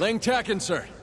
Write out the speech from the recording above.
Lang tack insert.